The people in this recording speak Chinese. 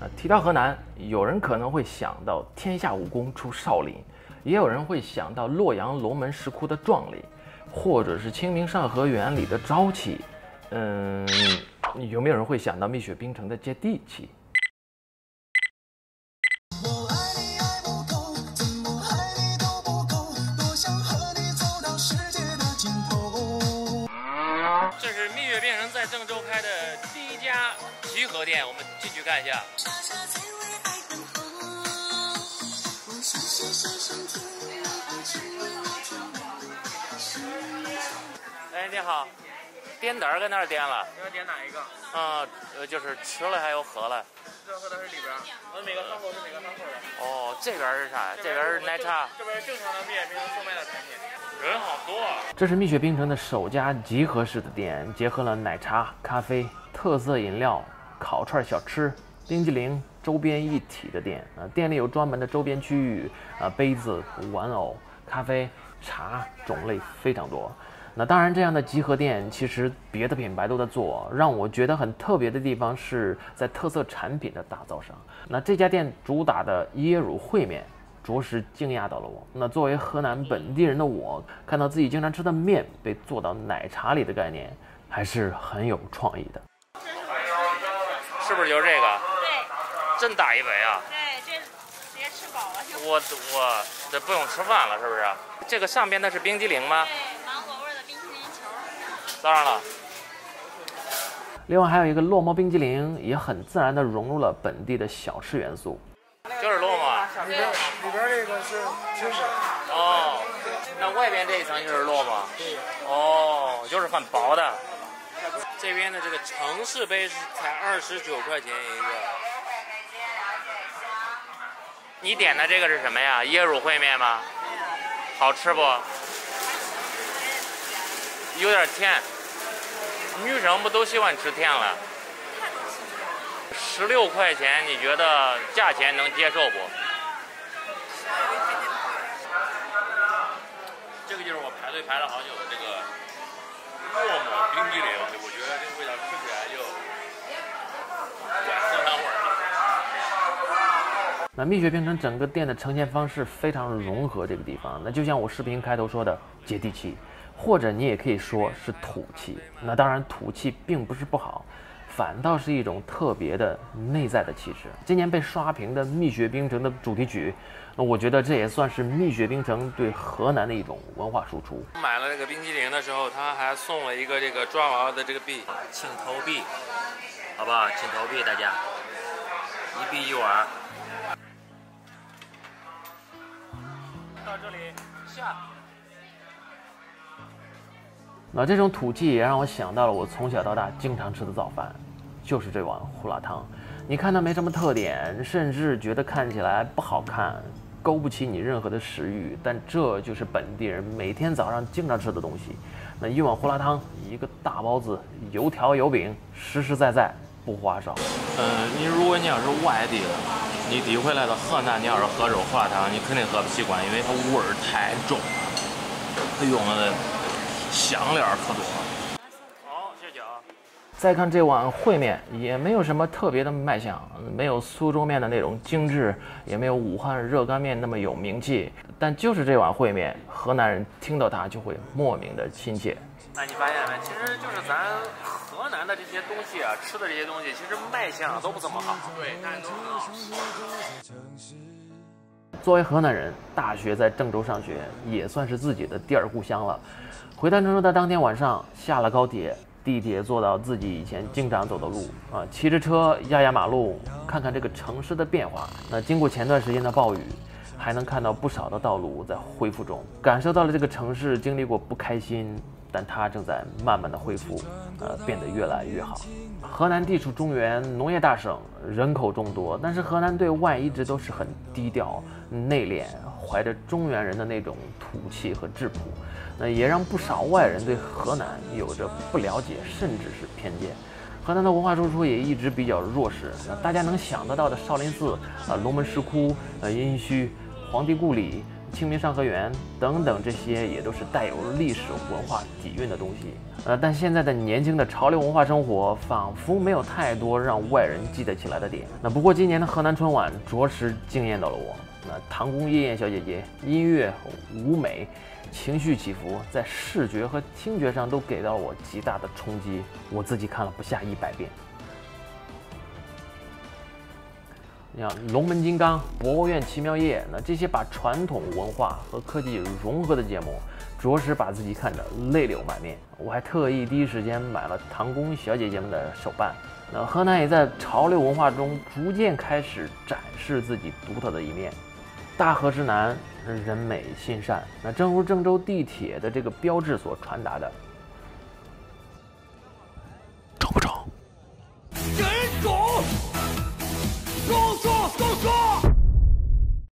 啊，提到河南，有人可能会想到天下武功出少林，也有人会想到洛阳龙门石窟的壮丽，或者是清明上河园里的朝气。嗯，有没有人会想到蜜雪冰城的接地气？这是蜜雪冰城在郑州开的家集合店，我们进去看一下。哎，你好，点单儿搁哪儿点了？你要点哪一个？嗯，呃，就是吃了还有喝了。这喝的是里边儿，呃，每个窗口是每个窗口的。哦，这边是啥？这边是奶茶。这边是正常的蜜雪冰城售卖的产品。人好多啊！这是蜜雪冰城的首家集合式的店，结合了奶茶、咖啡、特色饮料、烤串小吃、冰激凌周边一体的店。啊，店里有专门的周边区域，啊，杯子、玩偶、咖啡、茶种类非常多。那当然，这样的集合店其实别的品牌都在做，让我觉得很特别的地方是在特色产品的打造上。那这家店主打的椰乳烩面。着实惊讶到了我。那作为河南本地人的我，看到自己经常吃的面被做到奶茶里的概念，还是很有创意的。是不是就是这个？对真大一杯啊！对，这直接吃饱了就。我我这不用吃饭了，是不是？这个上边的是冰激凌吗？对，芒果味的冰淇淋球。当然了。另外还有一个落馍冰激凌，也很自然地融入了本地的小吃元素。就是落馍。里边里边这个是芝士。哦，那外边这一层就是落馍。对。哦，就是很薄的。这边的这个城市杯是才二十九块钱一个。你点的这个是什么呀？椰乳烩面吗？好吃不？有点甜。女生不都喜欢吃甜了？十六块钱，你觉得价钱能接受不？这个就是我排队排了好久的这个烙馍冰激凌，我觉得这个味道吃起来就。那蜜雪冰城整个店的呈现方式非常融合这个地方，那就像我视频开头说的接地气，或者你也可以说是土气。那当然土气并不是不好。反倒是一种特别的内在的气质。今年被刷屏的《蜜雪冰城》的主题曲，那我觉得这也算是蜜雪冰城对河南的一种文化输出。买了这个冰激凌的时候，他还送了一个这个抓娃娃的这个币，请投币，好不好？请投币，大家一币一碗。到这里下。那这种土气也让我想到了我从小到大经常吃的早饭，就是这碗胡辣汤。你看它没什么特点，甚至觉得看起来不好看，勾不起你任何的食欲。但这就是本地人每天早上经常吃的东西。那一碗胡辣汤，一个大包子，油条油饼，实实在在不花哨。嗯，你如果你要是外地的，你第一回来到河南，你要是喝这种胡辣汤，你肯定喝不习惯，因为它味儿太重，它用了。香料可多。好，谢谢啊。再看这碗烩面，也没有什么特别的卖相，没有苏州面的那种精致，也没有武汉热干面那么有名气。但就是这碗烩面，河南人听到它就会莫名的亲切。那你发现没？其实就是咱河南的这些东西啊，吃的这些东西，其实卖相都不怎么好。对，但都很好吃。作为河南人，大学在郑州上学，也算是自己的第二故乡了。回到郑州的当天晚上，下了高铁，地铁坐到自己以前经常走的路啊，骑着车压压马路，看看这个城市的变化。那经过前段时间的暴雨，还能看到不少的道路在恢复中，感受到了这个城市经历过不开心。但它正在慢慢的恢复，呃，变得越来越好。河南地处中原，农业大省，人口众多，但是河南对外一直都是很低调、内敛，怀着中原人的那种土气和质朴，那也让不少外人对河南有着不了解，甚至是偏见。河南的文化输出也一直比较弱势，那大家能想得到的少林寺、啊龙门石窟、呃殷墟、黄帝故里。清明上河园等等，这些也都是带有历史文化底蕴的东西。呃，但现在的年轻的潮流文化生活，仿佛没有太多让外人记得起来的点。那不过今年的河南春晚着实惊艳到了我。那唐宫夜宴小姐姐音乐、舞美、情绪起伏，在视觉和听觉上都给到我极大的冲击，我自己看了不下一百遍。你像《龙门金刚》《博物院奇妙夜》，那这些把传统文化和科技融合的节目，着实把自己看得泪流满面。我还特意第一时间买了唐宫小姐姐们的手办。那河南也在潮流文化中逐渐开始展示自己独特的一面。大河之南，人美心善。那正如郑州地铁的这个标志所传达的，